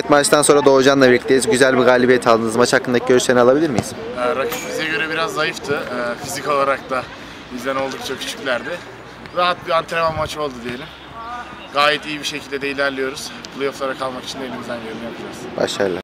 Evet, maçtan sonra Doğucan'la birlikteyiz. Güzel bir galibiyet aldınız. Maç hakkındaki görüşlerini alabilir miyiz? Ee, rakip bize göre biraz zayıftı. Ee, fizik olarak da bizden oldukça küçüklerdi. Rahat bir antrenman maçı oldu diyelim. Gayet iyi bir şekilde de ilerliyoruz. Playoff'lara kalmak için de elimizden geleni yapacağız. Başarılar.